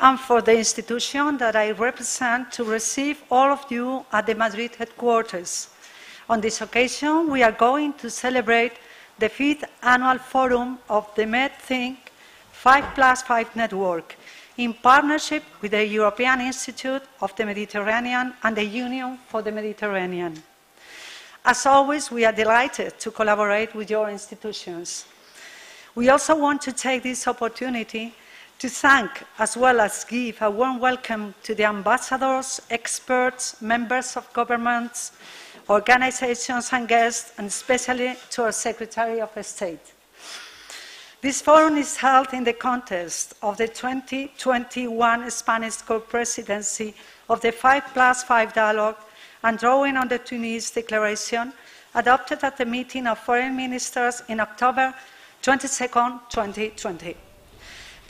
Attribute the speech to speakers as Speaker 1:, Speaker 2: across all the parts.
Speaker 1: and for the institution that I represent to receive all of you at the Madrid headquarters. On this occasion, we are going to celebrate the fifth annual forum of the MedThink 5 plus 5 network in partnership with the European Institute of the Mediterranean and the Union for the Mediterranean. As always, we are delighted to collaborate with your institutions. We also want to take this opportunity to thank as well as give a warm welcome to the ambassadors, experts, members of governments, organizations and guests, and especially to our Secretary of State. This forum is held in the context of the 2021 Spanish co-presidency of the 5 plus 5 dialogue and drawing on the Tunis Declaration adopted at the meeting of foreign ministers in October 22, 2020.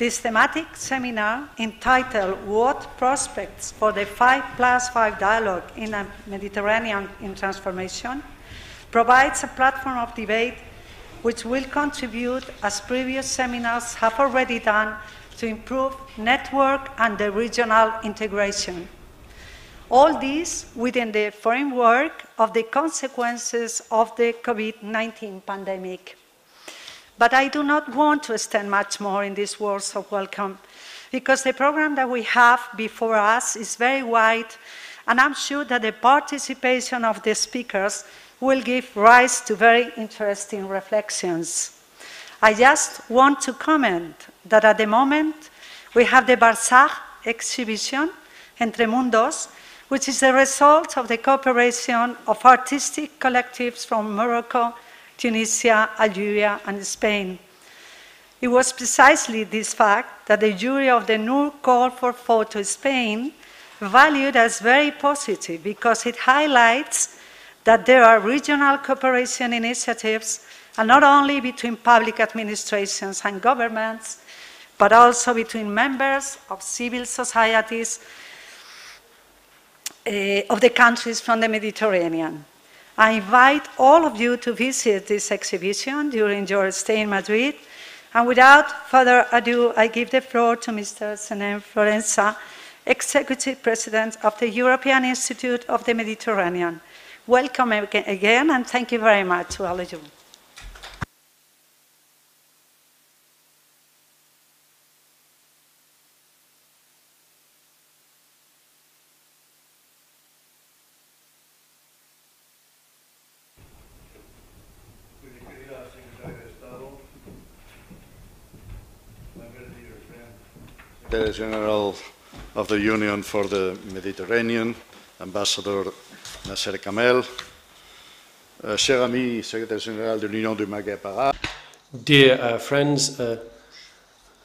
Speaker 1: This thematic seminar, entitled What Prospects for the 5 plus 5 Dialogue in a Mediterranean in Transformation, provides a platform of debate which will contribute, as previous seminars have already done, to improve network and the regional integration. All this within the framework of the consequences of the COVID 19 pandemic. But I do not want to extend much more in these words of welcome because the program that we have before us is very wide, and I'm sure that the participation of the speakers will give rise to very interesting reflections. I just want to comment that at the moment we have the Barsac exhibition, Entre Mundos, which is the result of the cooperation of artistic collectives from Morocco, Tunisia, Algeria, and Spain. It was precisely this fact that the jury of the Noor Call for Photo Spain valued as very positive because it highlights that there are regional cooperation initiatives, and not only between public administrations and governments, but also between members of civil societies uh, of the countries from the Mediterranean. I invite all of you to visit this exhibition during your stay in Madrid. And without further ado, I give the floor to Mr. Senén Florensa, Executive President of the European Institute of the Mediterranean. Welcome again, and thank you very much to all of you.
Speaker 2: Secretary General of the Union for the Mediterranean, Ambassador Nasser Kamel, uh, cher ami Secrétaire Général de l'Union du Maghreb Arabe,
Speaker 3: Dear uh, friends, uh,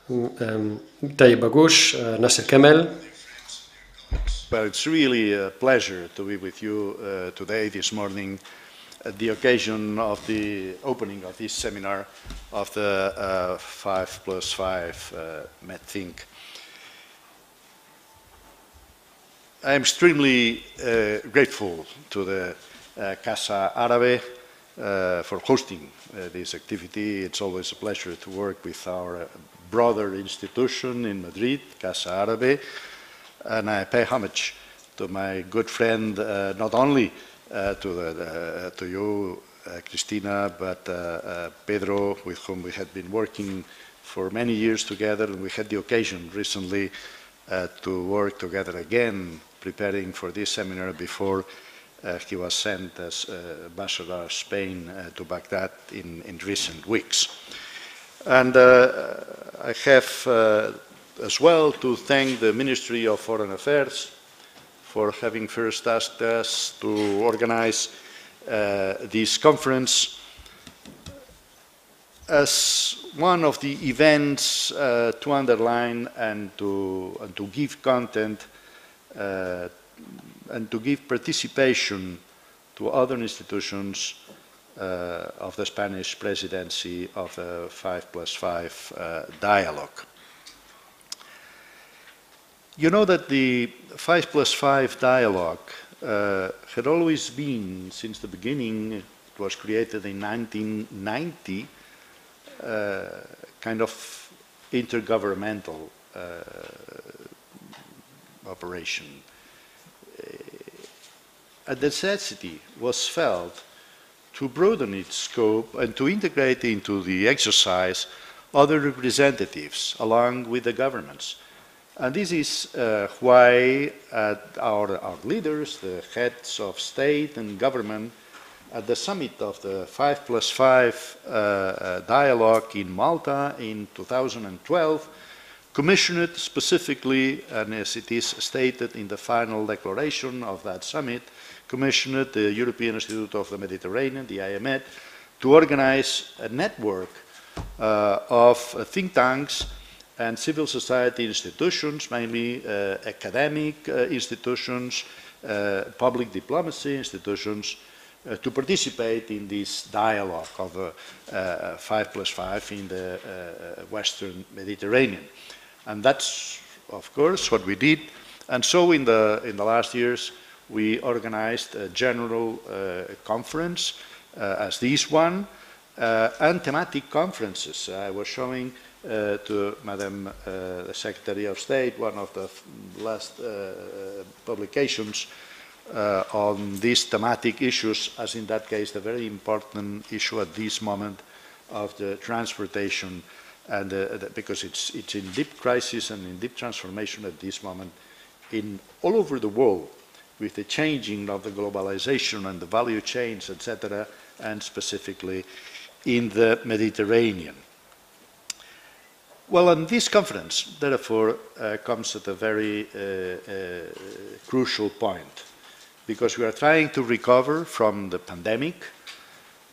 Speaker 3: um, Taïeb Baccouche, uh, Nasser Kamel,
Speaker 2: well, it's really a pleasure to be with you uh, today, this morning, at the occasion of the opening of this seminar of the uh, 5 plus 5 uh, MedThink. I'm extremely uh, grateful to the uh, Casa Árabe uh, for hosting uh, this activity. It's always a pleasure to work with our uh, brother institution in Madrid, Casa Árabe, and I pay homage to my good friend, uh, not only to, the, to you, Cristina, but Pedro, with whom we had been working for many years together, and we had the occasion recently to work together again preparing for this seminar before uh, he was sent as uh, ambassador of Spain uh, to Baghdad in, in, recent weeks. And uh, I have uh, as well to thank the Ministry of Foreign Affairs for having first asked us to organize uh, this conference as one of the events to underline and to, and to give content and to give participation to other institutions uh, of the Spanish presidency of the 5 plus 5 uh, dialogue. You know that the 5 plus 5 dialogue uh, had always been, since the beginning, it was created in 1990, uh, kind of intergovernmental operation. A necessity was felt to broaden its scope and to integrate into the exercise other representatives along with the governments. And this is uh, why uh, our, our leaders, the heads of state and government, at the summit of the 5 plus 5 uh, uh, dialogue in Malta in 2012, commissioned specifically, and as it is stated in the final declaration of that summit, commissioned the European Institute of the Mediterranean, the IEMed, to organize a network uh, of think tanks and civil society institutions, mainly uh, academic uh, institutions, uh, public diplomacy institutions, uh, to participate in this dialogue of uh, 5 plus 5 in the Western Mediterranean. And that's, of course, what we did. And so in the, in the last years, we organized a general uh, conference uh, as this one uh, and thematic conferences. I was showing uh, to Madam uh, the Secretary of State one of the last uh, publications on these thematic issues, as in that case the very important issue at this moment of the transportation and the, because it's, it's in deep crisis and in deep transformation at this moment in all over the world with the changing of the globalization and the value chains, etc., and specifically in the Mediterranean. Well, and this conference, therefore, uh, comes at a very uh, uh, crucial point because we are trying to recover from the pandemic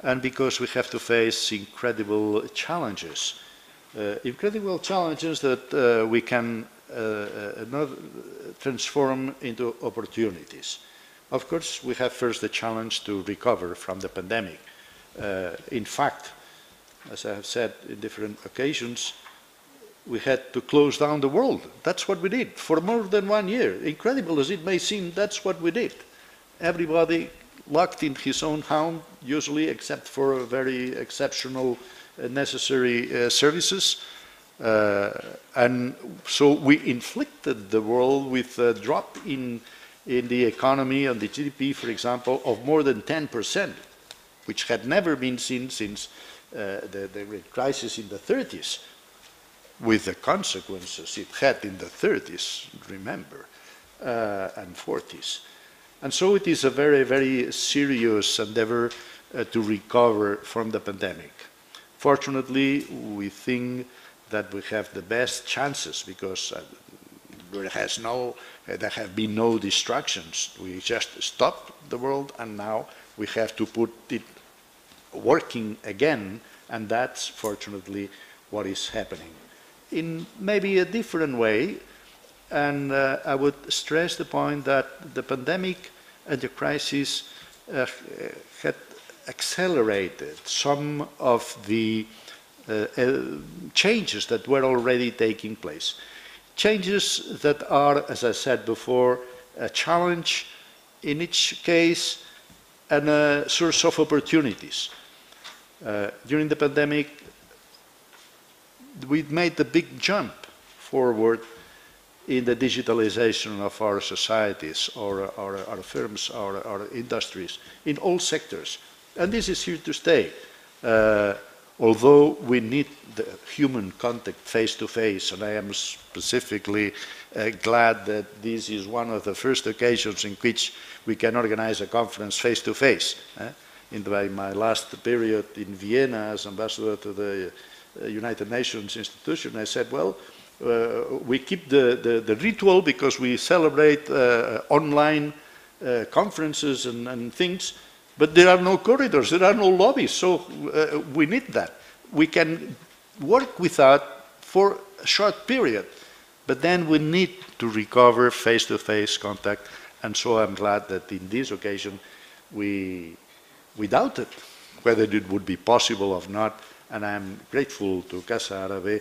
Speaker 2: and because we have to face incredible challenges. Uh, incredible challenges that uh, we can uh, transform into opportunities. Of course, we have first the challenge to recover from the pandemic. in fact, as I have said in different occasions, we had to close down the world. That's what we did for more than one year. Incredible as it may seem, that's what we did. Everybody locked in his own home, usually except for a very exceptional necessary uh, services. Uh, and so we inflicted the world with a drop in, in the economy and the GDP, for example, of more than 10%, which had never been seen since uh, the, the crisis in the 30s with the consequences it had in the 30s, remember, uh, and 40s. And so it is a very, very serious endeavor uh, to recover from the pandemic. Fortunately, we think that we have the best chances because uh, there has no, uh, there have been no distractions. We just stopped the world and now we have to put it working again and that's fortunately what is happening in maybe a different way. And uh, I would stress the point that the pandemic and the crisis uh, had accelerated some of the uh, uh, changes that were already taking place. Changes that are, as I said before, a challenge in each case and a source of opportunities. Uh, during the pandemic, we made the big jump forward in the digitalization of our societies, our, our, our firms, our, our, industries, in all sectors. And this is here to stay. Uh, although we need the human contact face to face, and I am specifically uh, glad that this is one of the first occasions in which we can organize a conference face to face. In my last period in Vienna as ambassador to the uh, United Nations institution. I said, well, uh, we keep the, the, the, ritual because we celebrate uh, online conferences and, and, things, but there are no corridors, there are no lobbies, so we need that. We can work without for a short period, but then we need to recover face-to-face -face contact, and so I'm glad that in this occasion we, we doubted whether it would be possible or not, and I'm grateful to Casa Árabe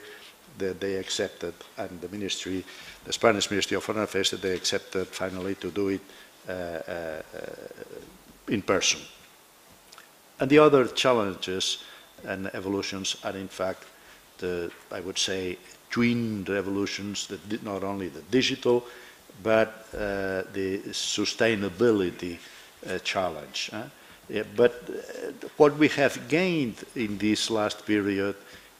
Speaker 2: that they accepted, and the ministry, the Spanish Ministry of Foreign Affairs, that they accepted finally to do it uh, uh, in person. And the other challenges and evolutions are in fact, the, I would say, twin revolutions, that di- not only the digital, but uh, the sustainability uh, challenge. huh? Yeah, but uh, what we have gained in this last period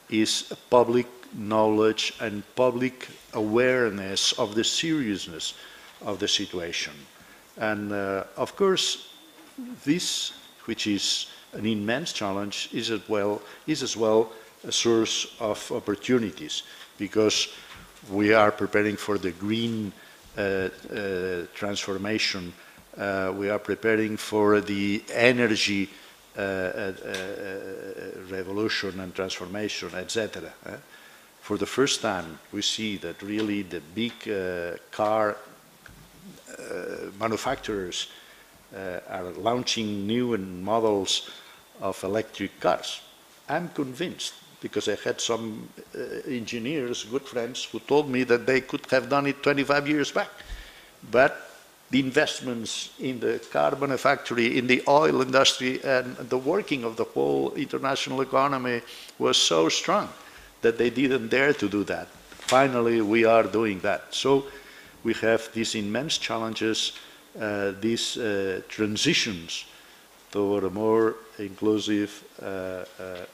Speaker 2: is public knowledge and public awareness of the seriousness of the situation. And uh, of course, this, which is an immense challenge, is as well, is as well a source of opportunities because we are preparing for the green uh, uh, transformation. Uh, we are preparing for the energy uh, uh, uh, revolution and transformation, etc. eh? For the first time, we see that really the big car manufacturers are launching new models of electric cars. I'm convinced because I had some uh, engineers, good friends, who told me that they could have done it 25 years back. But the investments in the car manufacturing, in the oil industry, and the working of the whole international economy was so strong that they didn't dare to do that. Finally, we are doing that. So we have these immense challenges, uh, these uh, transitions toward a more inclusive uh, uh,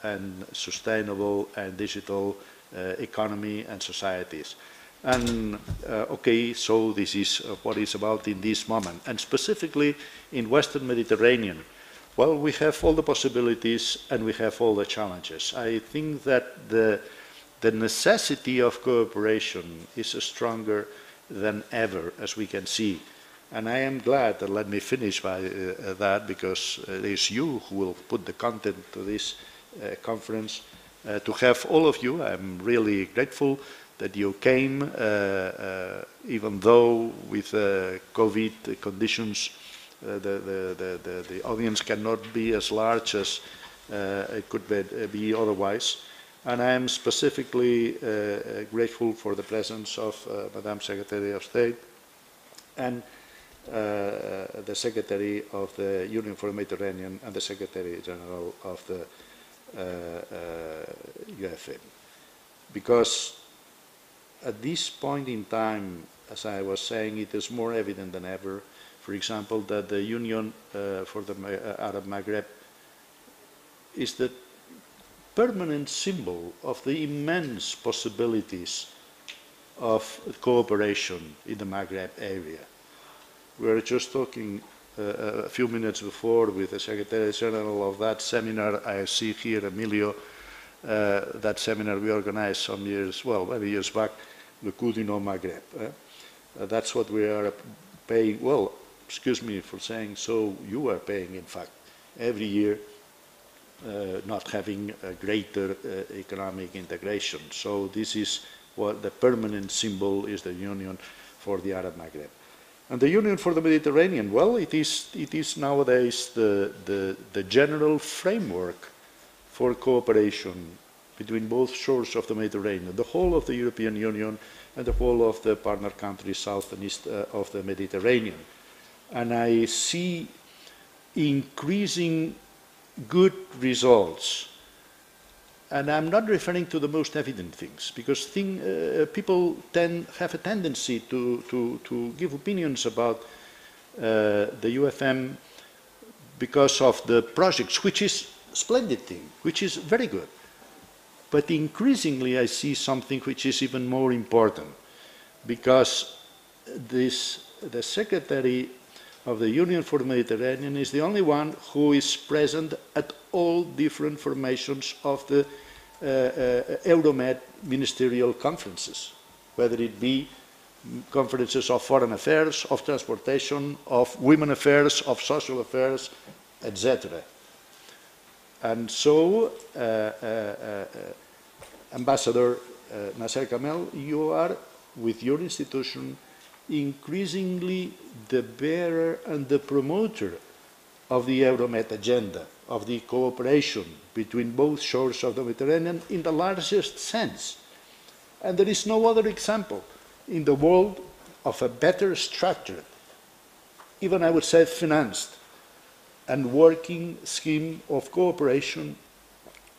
Speaker 2: and sustainable and digital uh, economy and societies. And uh, okay, so this is uh, what it's about in this moment, and specifically in Western Mediterranean. Well, we have all the possibilities and we have all the challenges. I think that the the necessity of cooperation is stronger than ever, as we can see. And I am glad, and let me finish by uh, that, because it is you who will put the content to this uh, conference, uh, to have all of you. I'm really grateful that you came, uh, uh, even though with uh, COVID conditions, the, the, the, the, audience cannot be as large as it could be, be otherwise. And I am specifically uh, uh, grateful for the presence of uh, Madame Secretary of State and uh, the Secretary of the Union for the Mediterranean and the Secretary General of the uh, UFM. Because at this point in time, as I was saying, it is more evident than ever, for example, that the Union uh, for the Arab Maghreb is the permanent symbol of the immense possibilities of cooperation in the Maghreb area. We were just talking uh, a few minutes before with the Secretary General of that seminar. I see here Emilio, uh, that seminar we organized some years, well, many years back, Le Coup Maghreb. Eh? Uh, that's what we are paying, well, excuse me for saying so, you are paying, in fact, every year uh, not having a greater uh, economic integration. So this is what the permanent symbol is the Union for the Arab Maghreb. And the Union for the Mediterranean, well, it is, it is nowadays the, the, the general framework for cooperation between both shores of the Mediterranean, the whole of the European Union and the whole of the partner countries south and east uh, of the Mediterranean. And I see increasing good results. And I'm not referring to the most evident things, because thing, uh, people tend, have a tendency to, to, to give opinions about uh, the UFM because of the projects, which is a splendid thing, which is very good. But increasingly I see something which is even more important, because this, the Secretary of the Union for the Mediterranean is the only one who is present at all different formations of the uh, uh, Euromed ministerial conferences, whether it be conferences of foreign affairs, of transportation, of women affairs, of social affairs, etc. And so, uh, uh, uh Ambassador uh, Nasser Kamel, you are, with your institution, increasingly the bearer and the promoter of the Euromed agenda, of the cooperation between both shores of the Mediterranean in the largest sense. And there is no other example in the world of a better structured, even I would say financed, and working scheme of cooperation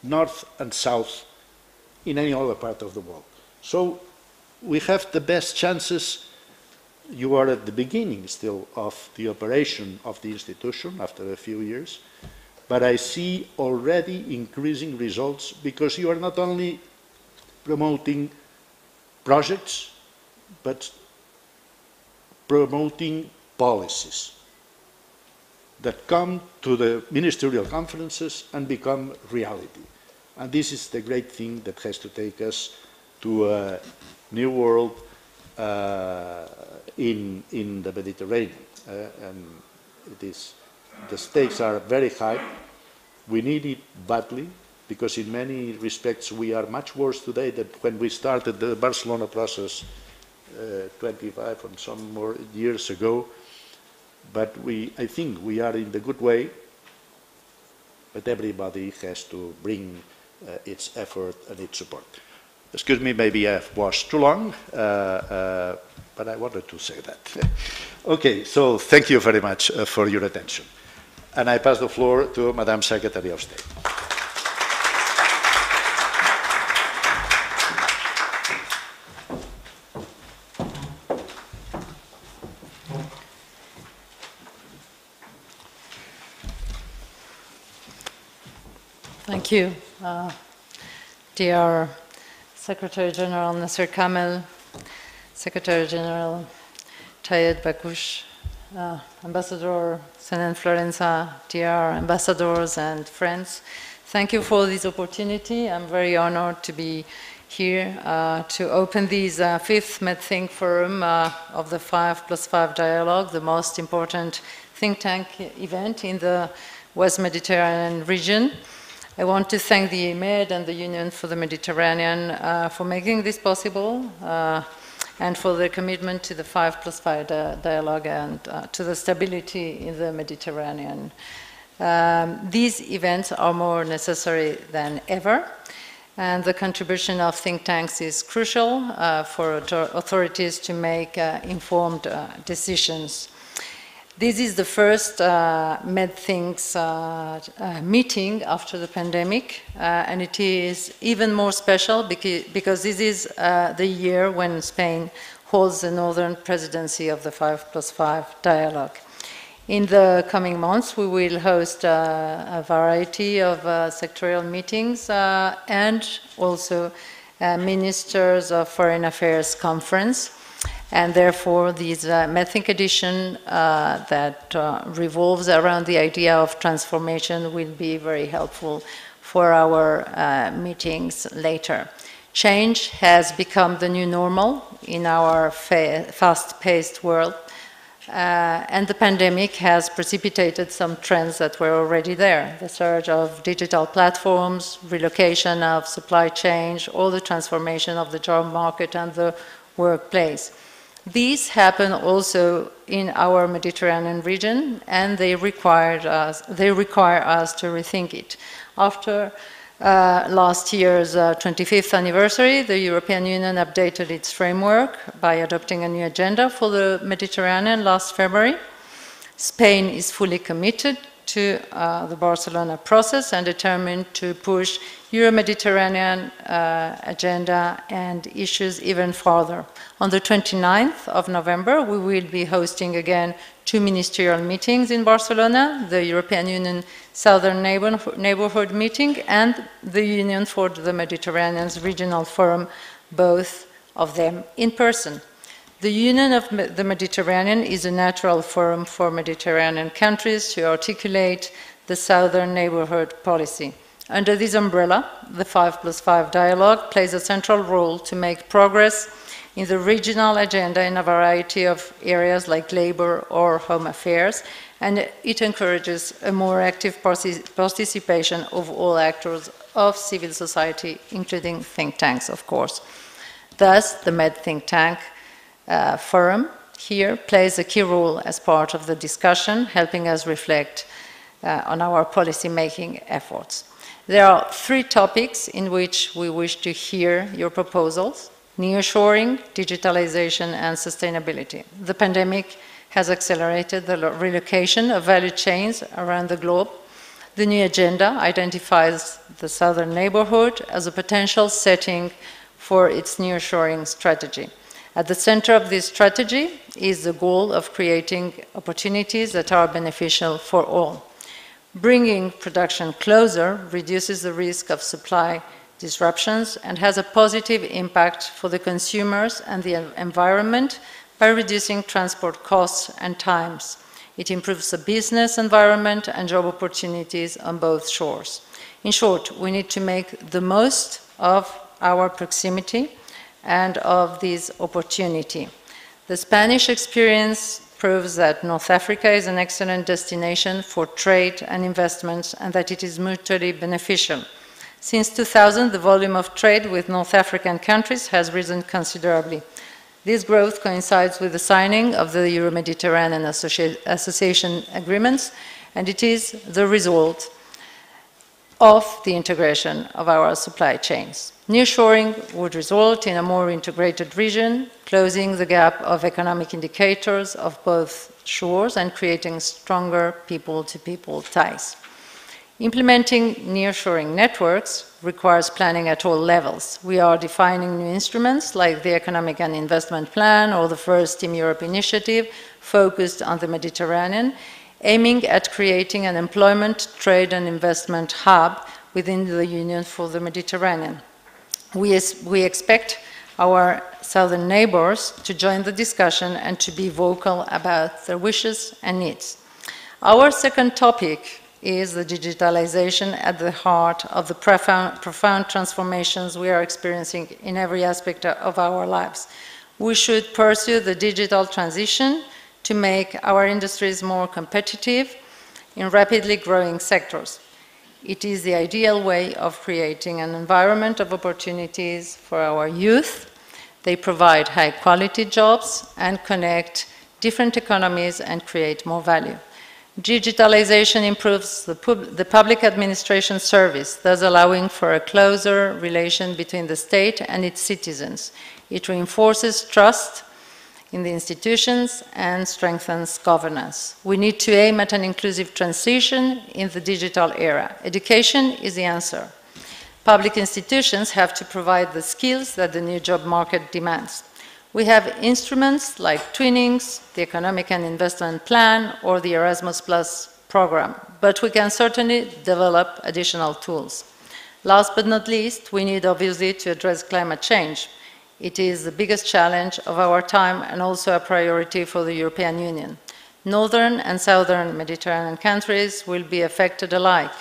Speaker 2: north and south in any other part of the world. So we have the best chances. You are at the beginning still of the operation of the institution after a few years, but I see already increasing results because you are not only promoting projects, but promoting policies that come to the ministerial conferences and become reality. And this is the great thing that has to take us to a new world in, in the Mediterranean. Uh, and it is, the stakes are very high. We need it badly because in many respects we are much worse today than when we started the Barcelona process uh, 25 and some more years ago. But we, I think we are in the good way, but everybody has to bring uh, its effort and its support. Excuse me, maybe I was too long, uh, uh, but I wanted to say that. okay, so thank you very much uh, for your attention. And I pass the floor to Madam Secretary of State.
Speaker 4: Thank you. Uh, dear Secretary General Nasser Kamel, Secretary General Taïeb Baccouche, uh, Ambassador Senén Florensa, dear ambassadors and friends, thank you for this opportunity. I'm very honored to be here uh, to open this uh, fifth MedThink Forum uh, of the 5 plus 5 dialogue, the most important think tank event in the West Mediterranean region. I want to thank the MED and the Union for the Mediterranean uh, for making this possible uh, and for their commitment to the 5 plus 5 di dialogue and uh, to the stability in the Mediterranean. Um, these events are more necessary than ever and the contribution of think tanks is crucial uh, for authorities to make uh, informed uh, decisions. This is the first uh, MedThinks uh, uh, meeting after the pandemic, uh, and it is even more special because, because this is uh, the year when Spain holds the northern presidency of the 5 plus 5 dialogue. In the coming months, we will host a variety of sectorial meetings and also Ministers of Foreign Affairs conference and therefore this uh, MedThink edition uh, that uh, revolves around the idea of transformation will be very helpful for our uh, meetings later. Change has become the new normal in our fa fast-paced world, uh, and the pandemic has precipitated some trends that were already there. The surge of digital platforms, relocation of supply chains, all the transformation of the job market and the workplace. These happen also in our Mediterranean region, and they, us, they require us to rethink it. After uh, last year's uh, 25th anniversary, the European Union updated its framework by adopting a new agenda for the Mediterranean last February. Spain is fully committed to uh, the Barcelona process and determined to push Euro-Mediterranean uh, agenda and issues even further. On the 29th of November, we will be hosting again two ministerial meetings in Barcelona, the European Union Southern Neighborhood Meeting and the Union for the Mediterranean's Regional Forum, both of them in person. The Union of the Mediterranean is a natural forum for Mediterranean countries to articulate the Southern Neighborhood Policy. Under this umbrella, the 5 plus 5 dialogue plays a central role to make progress in the regional agenda in a variety of areas like labor or home affairs, and it encourages a more active participation of all actors of civil society, including think tanks, of course. Thus, the MED think tank uh, forum here plays a key role as part of the discussion, helping us reflect uh, on our policy-making efforts. There are three topics in which we wish to hear your proposals, nearshoring, digitalization, and sustainability. The pandemic has accelerated the relocation of value chains around the globe. The new agenda identifies the southern neighborhood as a potential setting for its nearshoring strategy. At the center of this strategy is the goal of creating opportunities that are beneficial for all. Bringing production closer reduces the risk of supply disruptions and has a positive impact for the consumers and the environment by reducing transport costs and times. It improves the business environment and job opportunities on both shores. In short, we need to make the most of our proximity and of this opportunity. The Spanish experience proves that North Africa is an excellent destination for trade and investments and that it is mutually beneficial. Since 2000, the volume of trade with North African countries has risen considerably. This growth coincides with the signing of the Euro-Mediterranean Associ Association agreements, and it is the result of the integration of our supply chains. Nearshoring would result in a more integrated region, closing the gap of economic indicators of both shores and creating stronger people-to-people -people ties. Implementing nearshoring networks requires planning at all levels. We are defining new instruments like the Economic and Investment Plan or the first Team Europe initiative focused on the Mediterranean, aiming at creating an employment, trade and investment hub within the Union for the Mediterranean. We, we expect our southern neighbors to join the discussion and to be vocal about their wishes and needs. Our second topic is the digitalization at the heart of the profound, profound, transformations we are experiencing in every aspect of our lives. We should pursue the digital transition to make our industries more competitive in rapidly growing sectors. It is the ideal way of creating an environment of opportunities for our youth. They provide high quality jobs and connect different economies and create more value. Digitalization improves the, pub the, public administration service, thus allowing for a closer relation between the state and its citizens. It reinforces trust in the institutions and strengthens governance. We need to aim at an inclusive transition in the digital era. Education is the answer. Public institutions have to provide the skills that the new job market demands. We have instruments like Twinnings, the Economic and Investment Plan, or the Erasmus Plus program, but we can certainly develop additional tools. Last but not least, we need obviously to address climate change. It is the biggest challenge of our time and also a priority for the European Union. Northern and southern Mediterranean countries will be affected alike.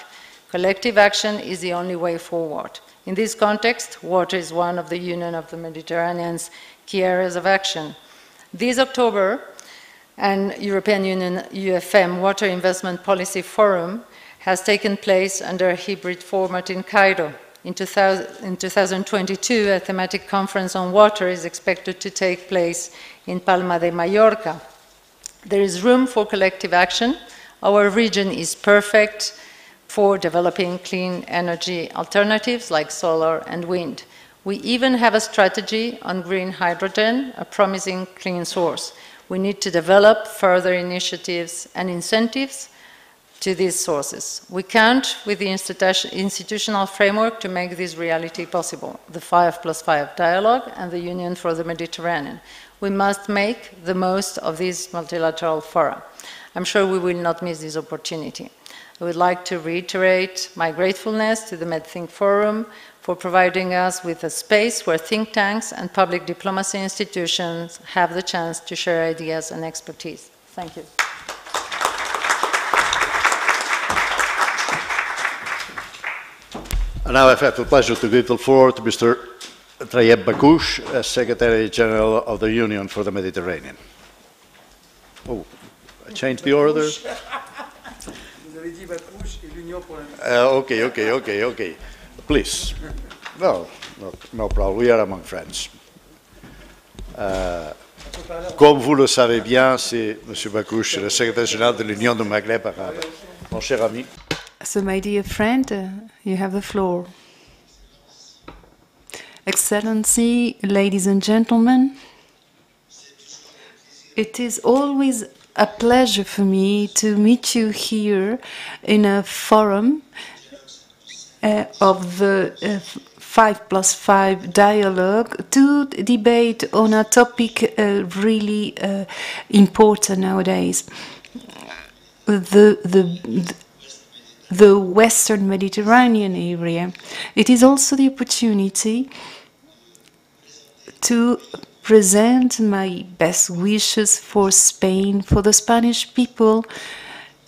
Speaker 4: Collective action is the only way forward. In this context, water is one of the Union of the Mediterranean's key areas of action. This October, an European Union UFM Water Investment Policy Forum has taken place under a hybrid format in Cairo. In, 2000, in 2022, a thematic conference on water is expected to take place in Palma de Mallorca. There is room for collective action. Our region is perfect for developing clean energy alternatives like solar and wind. We even have a strategy on green hydrogen, a promising clean source. We need to develop further initiatives and incentives to these sources. We count with the institutional framework to make this reality possible, the 5 plus 5 dialogue and the Union for the Mediterranean. We must make the most of these multilateral fora. I'm sure we will not miss this opportunity. I would like to reiterate my gratefulness to the MedThink Forum for providing us with a space where think tanks and public diplomacy institutions have the chance to share ideas and expertise. Thank you.
Speaker 2: And now I've had the pleasure to give the floor to Mr. Trayeb Bakouche, Secretary General of the Union for the Mediterranean. Oh, I changed the order. Uh, okay, okay, okay, okay. Please. No, no, no problem. We are among friends. Uh, comme vous le savez bien, c'est M. Bakouche, le secrétaire général de l'Union du Maghreb arabe. Mon cher ami.
Speaker 5: So, my dear friend, uh, you have the floor. Excellency, ladies and gentlemen, it is always a pleasure for me to meet you here in a forum uh, of the uh, 5 plus 5 dialogue to debate on a topic uh, really uh, important nowadays. The, the, the Western Mediterranean area. It is also the opportunity to present my best wishes for Spain, for the Spanish people,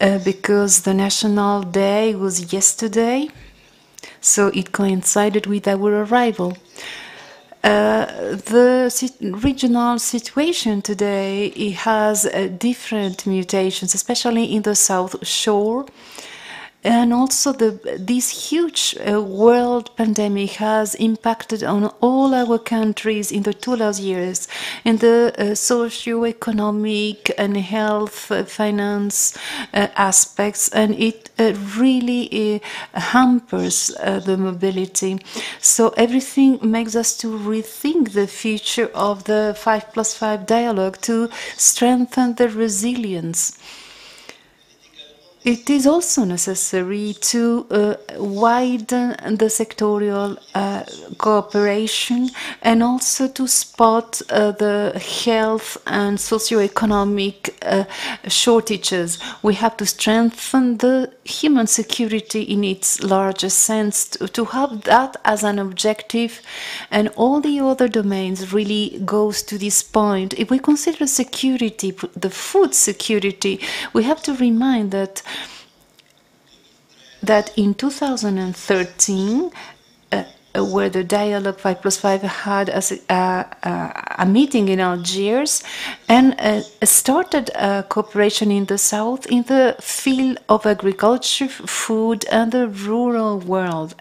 Speaker 5: uh, because the National Day was yesterday, so it coincided with our arrival. Uh, the sit regional situation today it has uh, different mutations, especially in the South Shore and also the this huge uh, world pandemic has impacted on all our countries in the two last years in the uh, socio-economic and health uh, finance uh, aspects. And it uh, really uh, hampers the mobility. So everything makes us to rethink the future of the 5 plus 5 dialogue to strengthen the resilience it is also necessary to uh, widen the sectorial uh, cooperation and also to spot uh, the health and socioeconomic uh, shortages. We have to strengthen the human security in its largest sense, to, to have that as an objective, and all the other domains really goes to this point. If we consider security, the food security, we have to remind that that in 2013, uh, where the Dialogue 5 plus 5 had a, a, a meeting in Algiers and uh, started cooperation in the south in the field of agriculture, food, and the rural world.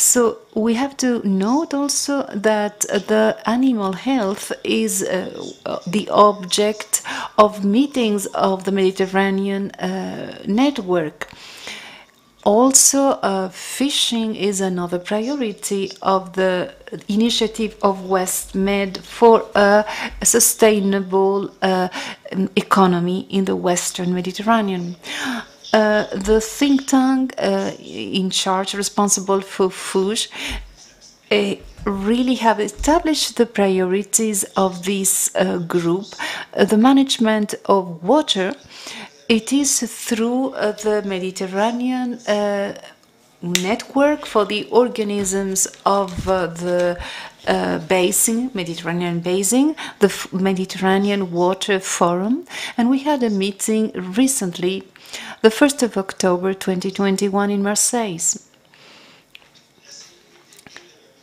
Speaker 5: So we have to note also that the animal health is uh, the object of meetings of the Mediterranean uh, network. Also, uh, fishing is another priority of the initiative of West Med for a sustainable uh, economy in the Western Mediterranean. Uh, the think tank uh, in charge, responsible for food, uh, really have established the priorities of this uh, group. The management of water, it is through uh, the Mediterranean uh, network for the organisms of uh, the uh, basin, Mediterranean basin, the Mediterranean Water Forum, and we had a meeting recently the 1st of October 2021 in Marseille.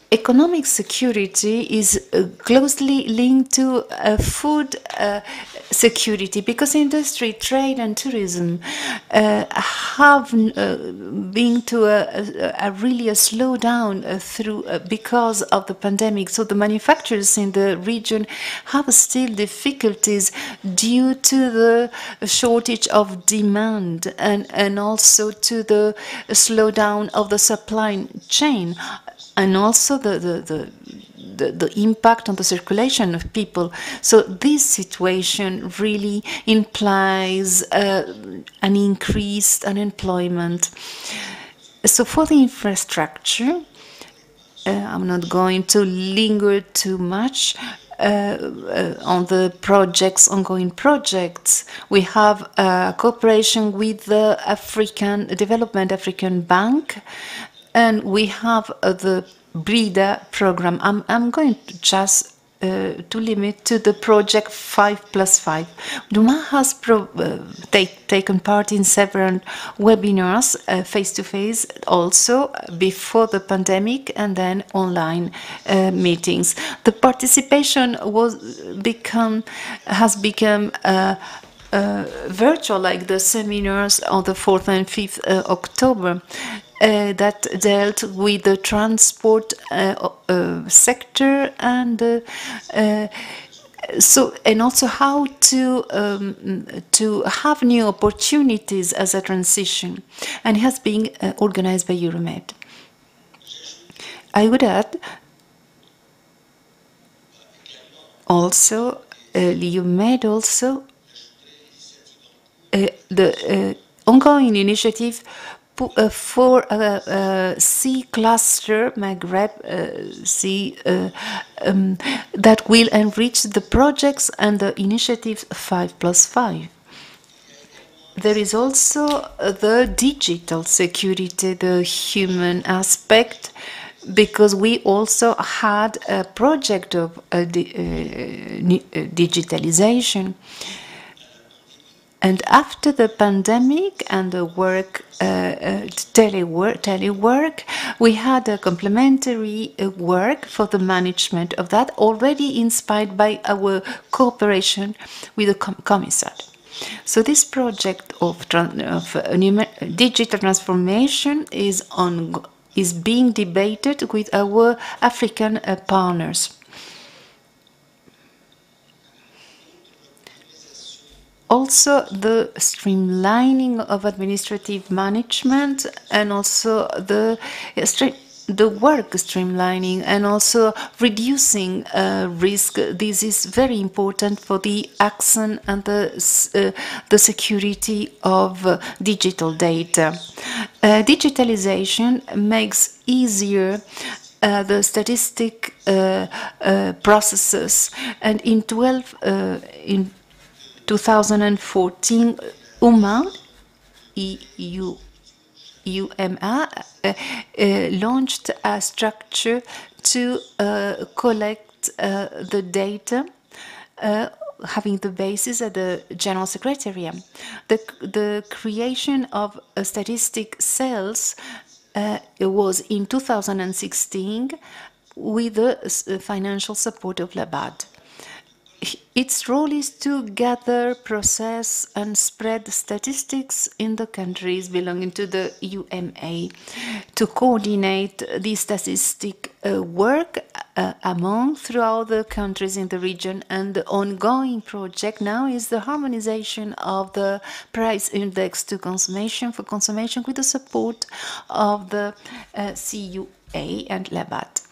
Speaker 5: Economic security is uh, closely linked to uh, food uh, security because industry, trade, and tourism have been to a, a, a, really a slowdown through because of the pandemic. So the manufacturers in the region have still difficulties due to the shortage of demand and, and also to the slowdown of the supply chain and also the, the, the the, the, impact on the circulation of people. So this situation really implies uh, an increased unemployment. So for the infrastructure, uh, I'm not going to linger too much. Uh, uh, on the projects, ongoing projects. We have a cooperation with the African Development African Bank and we have uh, the breeder program. I'm, I'm going to just uh, to limit to the project 5 plus 5. Duma has uh, take, taken part in several webinars face to face also before the pandemic and then online uh, meetings. The participation was become has become uh, uh, virtual like the seminars on the 4th and 5th October uh, that dealt with the transport uh, uh, sector and uh, uh, so and also how to um, to have new opportunities as a transition and has been uh, organized by Euromed. I would add also uh, Euromed also the ongoing initiative uh, for a, uh sea cluster, Maghreb uh, Sea, uh, um, that will enrich the projects and the initiatives 5 plus 5. There is also the digital security, the human aspect, because we also had a project of uh, di- uh, digitalization. And after the pandemic and the work, uh, uh, telework, telework, we had a complementary uh, work for the management of that, already inspired by our cooperation with the com- commissar. So this project of, of digital transformation is on is being debated with our African uh, partners. Also, the streamlining of administrative management and also the the work streamlining and also reducing uh, risk. This is very important for the action and the, uh, the security of uh, digital data. Uh, digitalization makes easier uh, the statistic uh, processes and in 12 in 2014 UMA EU UMA uh, uh, launched a structure to uh, collect the data having the basis at the General Secretariat. The, the creation of a statistic cells uh, was in 2016 with the financial support of Labad. Its role is to gather, process, and spread statistics in the countries belonging to the UMA, to coordinate the statistic uh, work uh, among throughout the countries in the region. And the ongoing project now is the harmonization of the price index to consummation for consummation with the support of the uh, CUA and Labat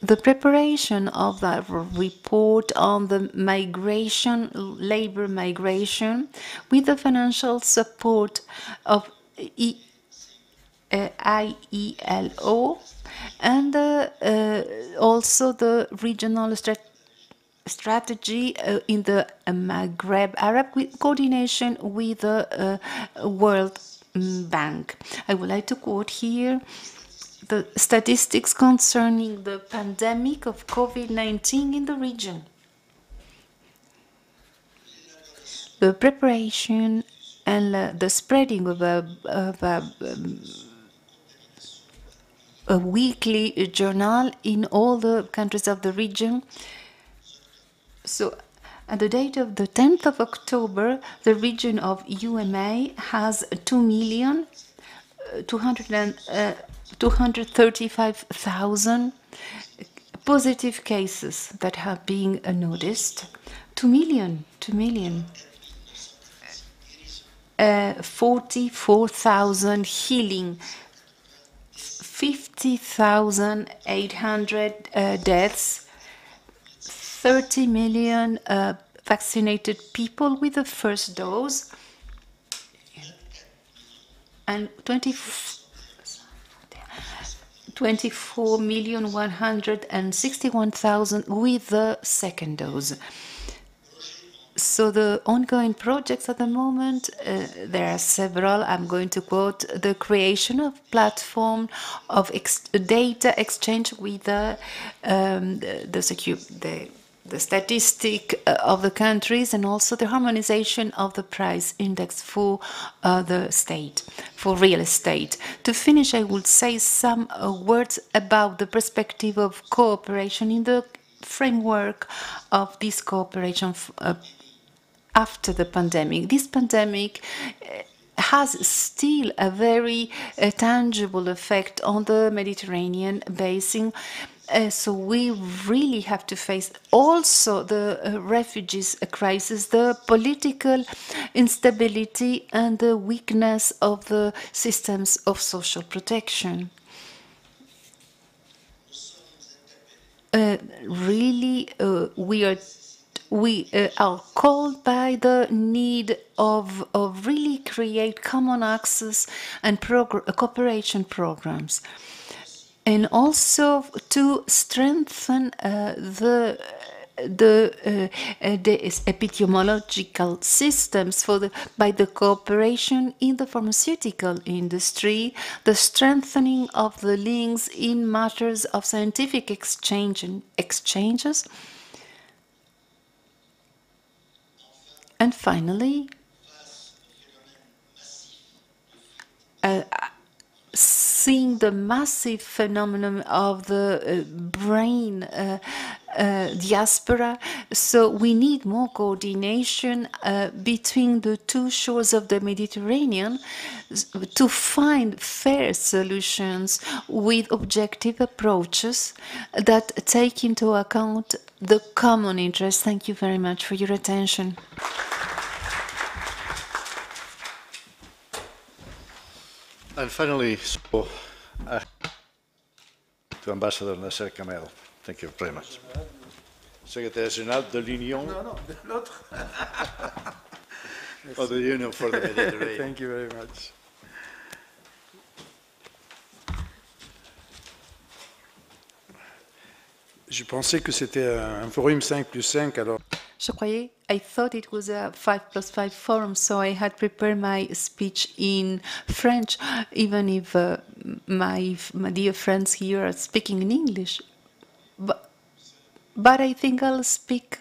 Speaker 5: the preparation of that report on the migration, labor migration, with the financial support of e, uh, IELO and uh, uh, also the regional strat strategy uh, in the Maghreb Arab with coordination with the uh, World Bank. I would like to quote here the statistics concerning the pandemic of COVID 19 in the region. The preparation and uh, the spreading of a, of a, um, a weekly journal in all the countries of the region. So, at the date of the 10th of October, the region of UMA has 2 million. Uh, 200 uh, 235,000 positive cases that have been noticed. 2 million, 2 million. Uh, 44,000 healing, 50,800 uh, deaths, 30 million uh, vaccinated people with the first dose, and 20 24,161,000 with the second dose. So the ongoing projects at the moment, uh, there are several. I'm going to quote the creation of platform of ex data exchange with the um, the, the, the statistic uh, of the countries and also the harmonization of the price index for uh, the state, for real estate. To finish, I would say some uh, words about the perspective of cooperation in the framework of this cooperation uh, after the pandemic. This pandemic uh, has still a very uh, tangible effect on the Mediterranean basin uh, so we really have to face also the uh, refugees crisis, the political instability, and the weakness of the systems of social protection. Uh, really, uh, we are we uh, are called by the need of, of really create common access and progr- cooperation programs and also to strengthen uh, the the, uh, uh, the epidemiological systems for the, by the cooperation in the pharmaceutical industry, the strengthening of the links in matters of scientific exchange and exchanges, and finally, uh, seeing the massive phenomenon of the uh, brain uh, uh, diaspora. So we need more coordination uh, between the two shores of the Mediterranean to find fair solutions with objective approaches that take into account the common interest. Thank you very much for your attention.
Speaker 2: And finally, so, uh, to Ambassador Nasser Kamel. Thank you very much. Secretary General de l'Union.
Speaker 6: No, no, l'autre.
Speaker 2: of the Union for the Mediterranean.
Speaker 6: Thank you very much. Je pensais que c'était un forum 5 plus 5, alors
Speaker 5: Je croyais, I thought it was a 5 plus 5 forum, so I had prepared my speech in French, even if uh, my, my dear friends here are speaking in English. But, but I think I'll speak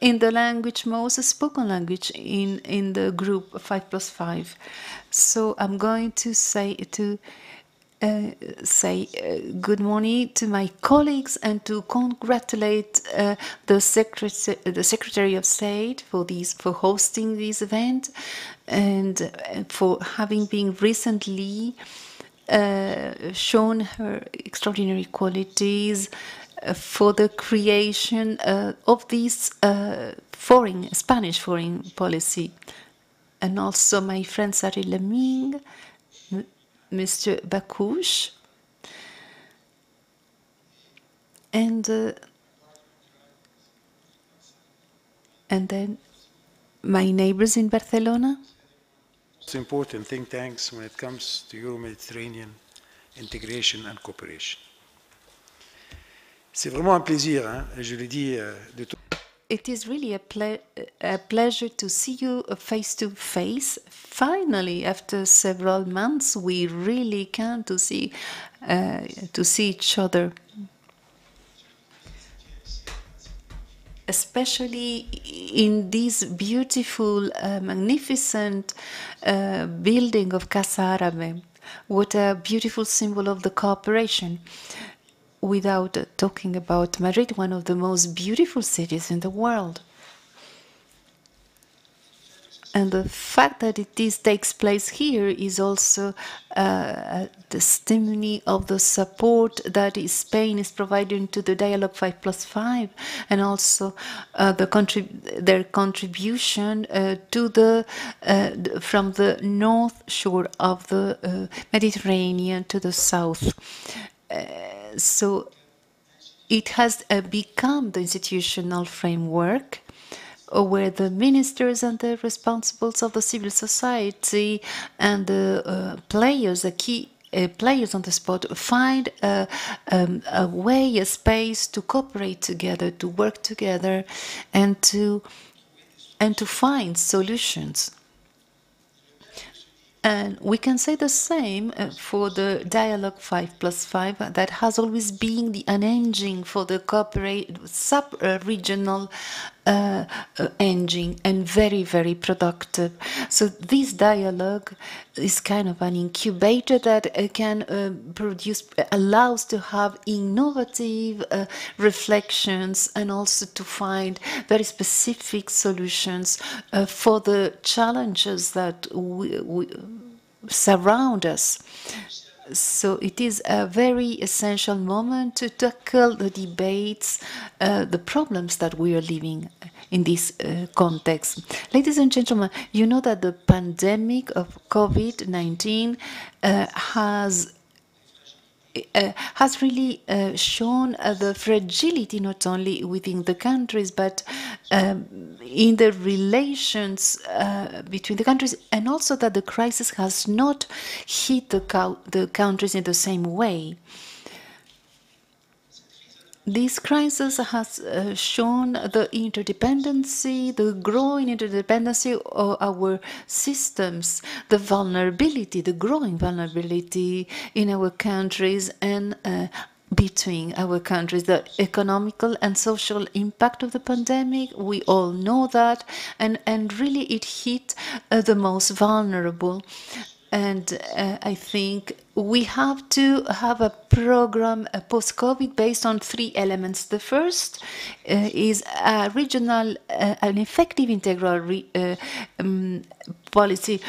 Speaker 5: in the language, most spoken language in, in the group 5 plus 5. So I'm going to say to uh, say uh, good morning to my colleagues and to congratulate uh, the, secretary, the Secretary of State for these for hosting this event and uh, for having been recently uh, shown her extraordinary qualities for the creation of this foreign Spanish foreign policy, and also my friend Sari Leming Mr. Bakouche. And uh, and then my neighbors in Barcelona.
Speaker 6: It's important think tanks when it comes to Euro-Mediterranean integration and cooperation. C'est vraiment un plaisir, hein, je le dis euh, de tout.
Speaker 5: It is really a, ple a pleasure to see you face to face. Finally, after several months, we really can to see uh, to see each other. Especially in this beautiful, uh, magnificent uh, building of Casa Árabe. What a beautiful symbol of the cooperation without talking about Madrid, one of the most beautiful cities in the world. And the fact that it is, takes place here is also uh, a testimony of the support that Spain is providing to the Dialogue 5 plus 5 and also uh, the contrib their contribution uh, to the uh, from the north shore of the uh, Mediterranean to the south. Uh, so it has uh, become the institutional framework where the ministers and the responsibles of the civil society and the uh, players, the key uh, players on the spot, find a, um, a way, a space to cooperate together, to work together, and to and to find solutions. And we can say the same uh, for the Dialogue 5 plus 5 that has always been the an engine for the corporate sub-regional uh, uh, engine and very, very productive. So this dialogue is kind of an incubator that uh, can uh, produce, allows to have innovative uh, reflections and also to find very specific solutions uh, for the challenges that we, we surround us. So it is a very essential moment to tackle the debates, uh, the problems that we are living in this uh, context. Ladies and gentlemen, you know that the pandemic of COVID 19 uh, has uh, has really uh, shown uh, the fragility not only within the countries but um, in the relations uh, between the countries, and also that the crisis has not hit the, cou- the countries in the same way. This crisis has uh, shown the interdependency, the growing interdependency of our systems, the vulnerability, the growing vulnerability in our countries and uh, between our countries, the economical and social impact of the pandemic. We all know that, and, and really it hit uh, the most vulnerable. And uh, I think we have to have a program post COVID based on three elements. The first uh, is a regional, uh, an effective integral re, uh, um, policy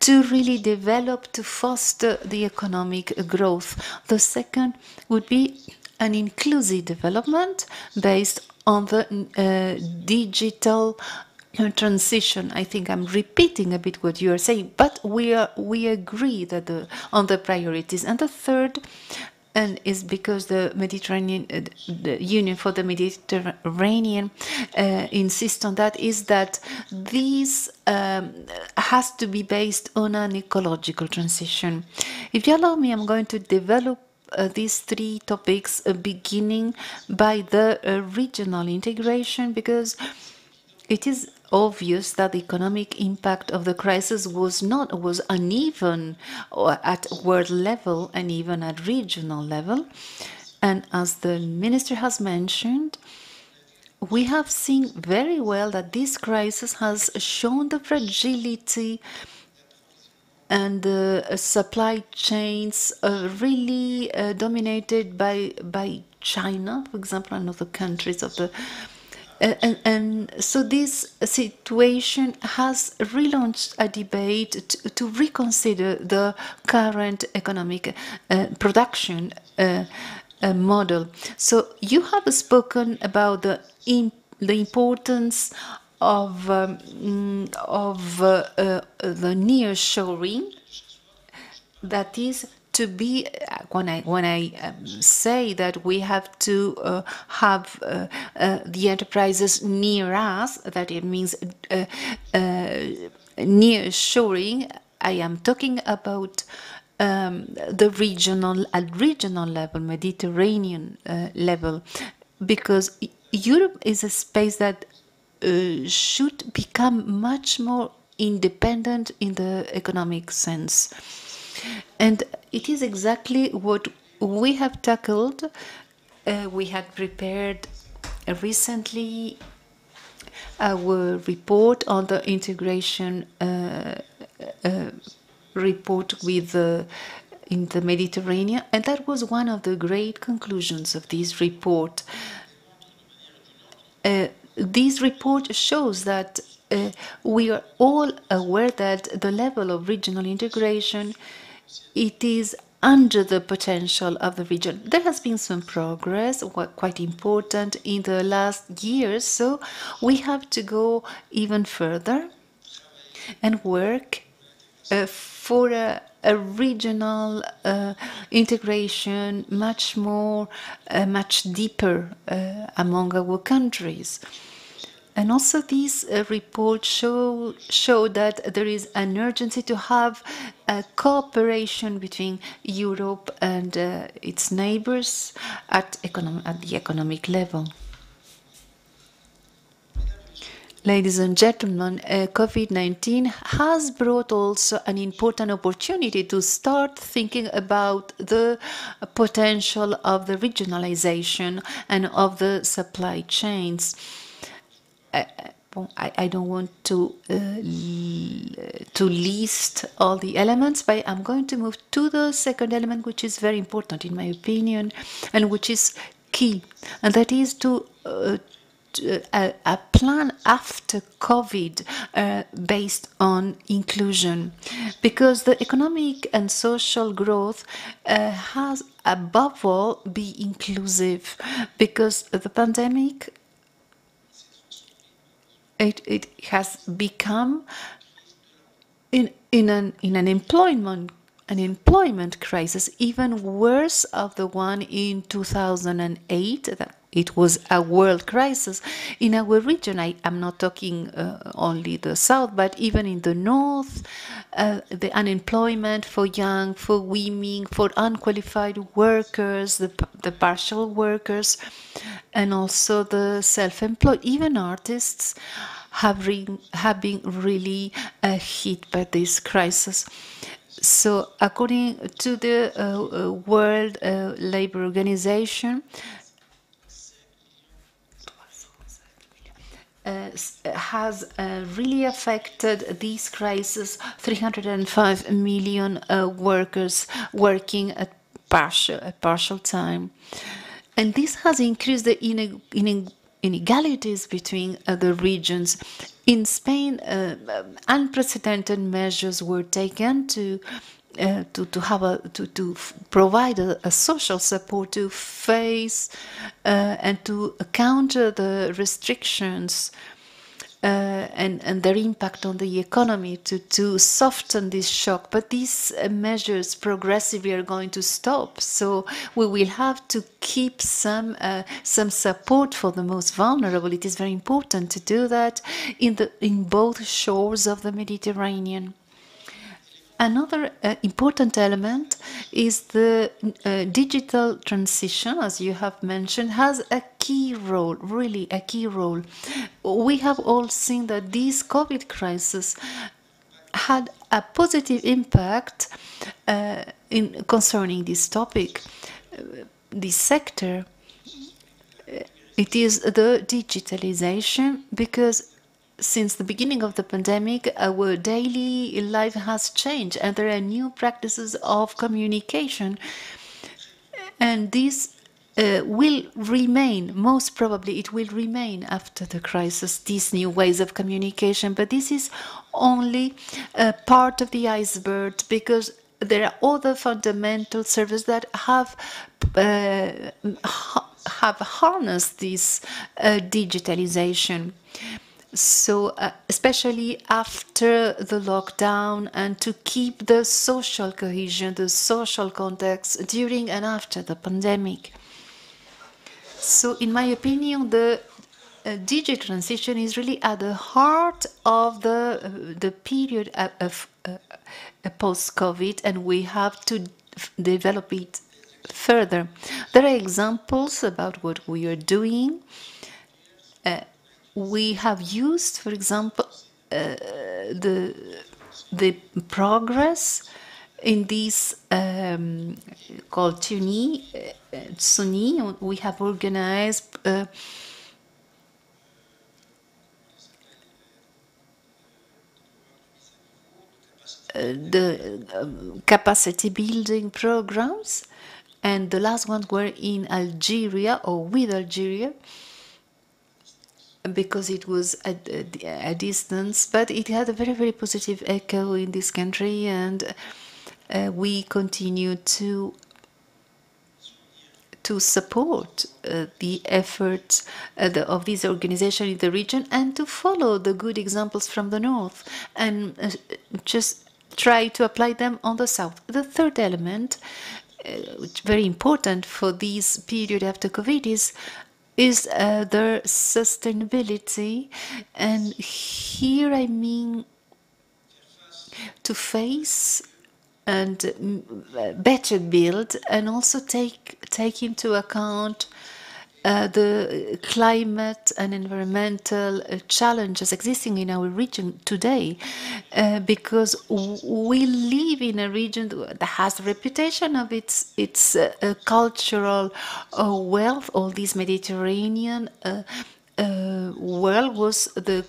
Speaker 5: to really develop, to foster the economic growth. The second would be an inclusive development based on the uh, digital transition. I think I'm repeating a bit what you are saying, but we are we agree that the on the priorities. And the third, and is because the Mediterranean, uh, the Union for the Mediterranean, uh, insists on that, is that this um, has to be based on an ecological transition. If you allow me, I'm going to develop uh, these three topics, uh, beginning by the uh, regional integration, because it is obvious that the economic impact of the crisis was not was uneven at world level and even at regional level. And as the minister has mentioned we have seen very well that this crisis has shown the fragility and the uh, supply chains uh, really uh, dominated by by China, for example, and other countries of the and, and, so this situation has relaunched a debate to, to reconsider the current economic uh, production uh, uh, model. So you have spoken about the the importance of um, of uh, uh, the nearshoring. That is to be when I when I um, say that we have to uh, have uh, uh, the enterprises near us, that it means uh, uh, near shoring. I am talking about um, the regional at regional level, Mediterranean uh, level, because Europe is a space that should become much more independent in the economic sense. And it is exactly what we have tackled. Uh, we had prepared uh, recently our report on the integration uh, uh report with the in the Mediterranean, and that was one of the great conclusions of this report. Uh, this report shows that uh, we are all aware that the level of regional integration it is under the potential of the region. There has been some progress, quite important, in the last years, so we have to go even further and work uh, for a, a regional uh, integration much more, uh, much deeper uh, among our countries. And also, these uh, reports show, show that there is an urgency to have a cooperation between Europe and uh, its neighbors at, at the economic level. Ladies and gentlemen, uh, COVID 19 has brought also an important opportunity to start thinking about the potential of the regionalization and of the supply chains. I, I, don't want to uh, to list all the elements, but I'm going to move to the second element, which is very important in my opinion, and which is key, and that is to. Uh, a, a, plan after COVID uh, based on inclusion, because the economic and social growth uh, has above all be inclusive, because the pandemic it, it has become in, in, an, in an employment an employment crisis, even worse of the one in 2008. That it was a world crisis in our region. I am not talking uh, only the south, but even in the north, uh, the unemployment for young, for women, for unqualified workers, the, the partial workers, and also the self-employed, even artists have, re- have been really uh, hit by this crisis. So, according to the uh, uh, World uh, Labor Organization, has uh, really affected this crisis 305 million uh, workers working at partial, at partial time. And this has increased the inequalities between the regions. In Spain, unprecedented measures were taken to uh, to, to have a to, to provide a, a, social support to face uh, and to counter the restrictions uh, and and their impact on the economy to to soften this shock. But these measures progressively are going to stop. So we will have to keep some uh, some support for the most vulnerable. It is very important to do that in the in both shores of the mediterranean Another uh, important element is the uh, digital transition, as you have mentioned, has a key role, really a key role. We have all seen that this COVID crisis had a positive impact uh, in concerning this topic, uh, this sector. Uh, it is the digitalization because since the beginning of the pandemic, our daily life has changed and there are new practices of communication. And this uh, will remain, most probably it will remain after the crisis, these new ways of communication. But this is only a part of the iceberg because there are other fundamental services that have uh, have harnessed this uh, digitalization so uh, especially after the lockdown and to keep the social cohesion the social context during and after the pandemic. So in my opinion the uh, digital transition is really at the heart of the uh, the period of, of uh, post covid and we have to develop it further. There are examples about what we are doing. Uh, we have used, for example, uh, the the progress in these um, called Tuni, uh, Suni. We have organized. Uh, the um, capacity building programs, and the last ones were in Algeria or with Algeria because it was at a, distance, but it had a very, very positive echo in this country, and uh, we continue to to support uh, the efforts uh, of this organization in the region and to follow the good examples from the north and uh, just try to apply them on the south. The third element, uh, which very important for this period after COVID, is is uh, their sustainability. And here I mean to face and mm, better build and also take take into account uh, the climate and environmental uh, challenges existing in our region today, uh, because we live in a region that has a reputation of its its uh, uh, cultural wealth. All this Mediterranean world was the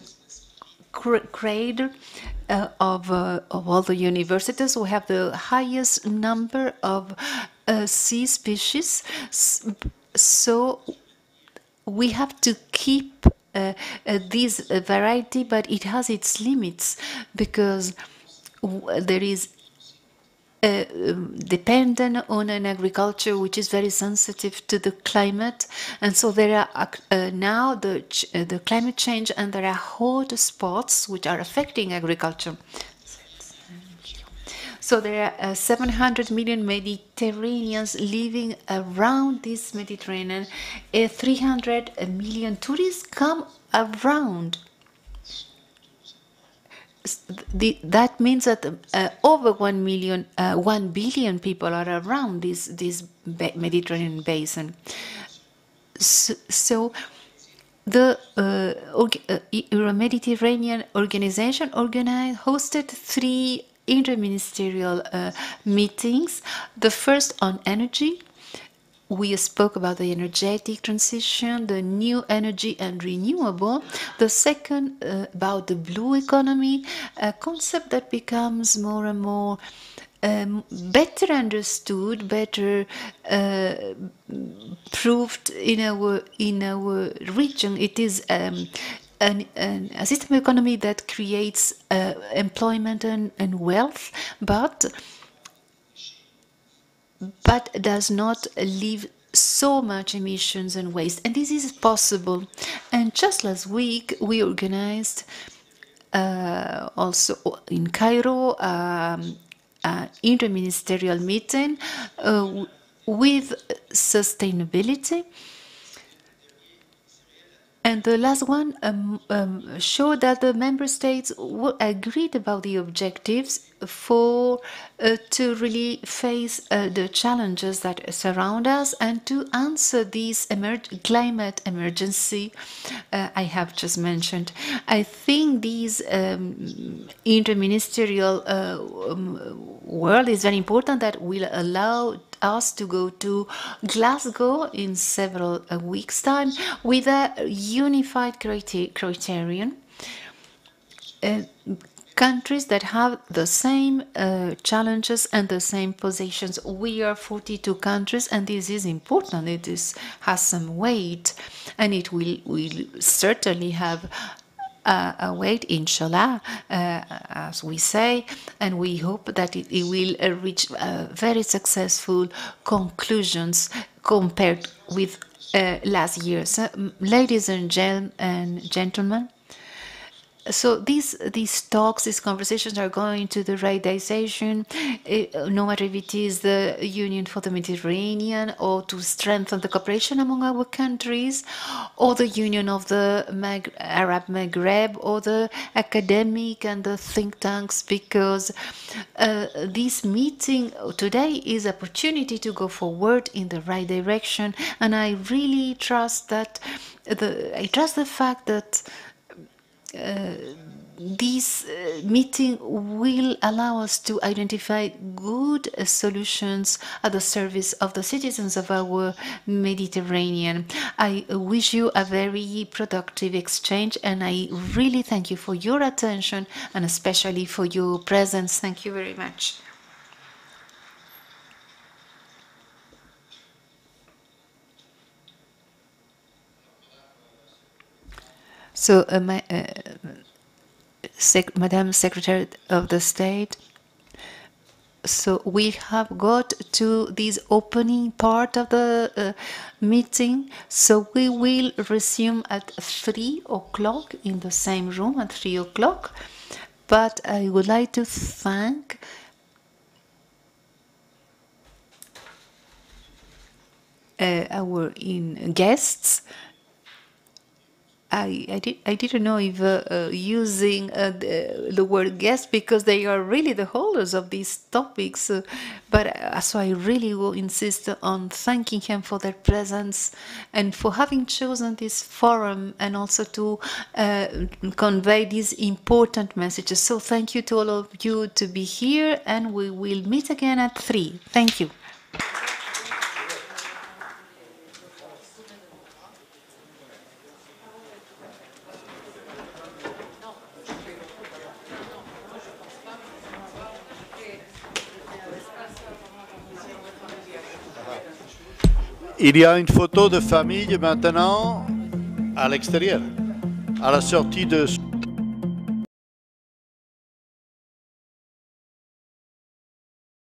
Speaker 5: cradle uh, of, uh, of all the universities. We have the highest number of uh, sea species. So we have to keep uh, uh, this variety, but it has its limits because there is uh, um, dependent on an agriculture which is very sensitive to the climate, and so there are uh, now the uh, the climate change, and there are hot spots which are affecting agriculture. So there are uh, 700 million Mediterraneans living around this Mediterranean. Uh, 300 million tourists come around. The, that means that uh, over 1 million, uh, 1 billion people are around this, this Mediterranean basin. So, so the uh, uh, Euro-Mediterranean Organization organized, hosted three interministerial uh, meetings. The first on energy. We spoke about the energetic transition, the new energy and renewable. The second uh, about the blue economy, a concept that becomes more and more um, better understood, better uh, proved in our in our region. It is um, an, an, a system economy that creates uh, employment and, and wealth, but but does not leave so much emissions and waste. And this is possible. And just last week, we organized uh, also in Cairo um, an interministerial meeting uh, with sustainability. And the last one um, um, showed that the member states agreed about the objectives for uh, to really face uh, the challenges that surround us and to answer this emer- climate emergency uh, I have just mentioned. I think this um, interministerial uh, um, world is very important that will allow us to go to Glasgow in several uh, weeks' time with a unified criter- criterion. Uh, countries that have the same uh, challenges and the same positions. We are 42 countries, and this is important. It is has some weight, and it will will certainly have uh, a weight, inshallah, uh, as we say, and we hope that it, it will uh, reach uh, very successful conclusions compared with uh, last year. So, ladies and, gen- and gentlemen, so these these talks, these conversations are going to the direction, eh, no matter if it is the Union for the Mediterranean or to strengthen the cooperation among our countries, or the Union of the Mag- Arab Maghreb, or the academic and the think tanks, because uh, this meeting today is opportunity to go forward in the right direction, and I really trust that the I trust the fact that this uh, meeting will allow us to identify good uh, solutions at the service of the citizens of our Mediterranean. I wish you a very productive exchange and I really thank you for your attention and especially for your presence. Thank you very much. So, uh, my, uh, Sec- Madam Secretary of the State, so we have got to this opening part of the uh, meeting. So we will resume at three o'clock in the same room at three o'clock. But I would like to thank uh, our in guests. I, I, did, I didn't know if uh, uh, using uh, the, the word guest because they are really the holders of these topics. uh, but uh, so I really will insist on thanking him for their presence and for having chosen this forum and also to uh, convey these important messages. So thank you to all of you to be here and we will meet again at three. Thank you.
Speaker 2: Il y a une photo de famille maintenant à l'extérieur, à la sortie de...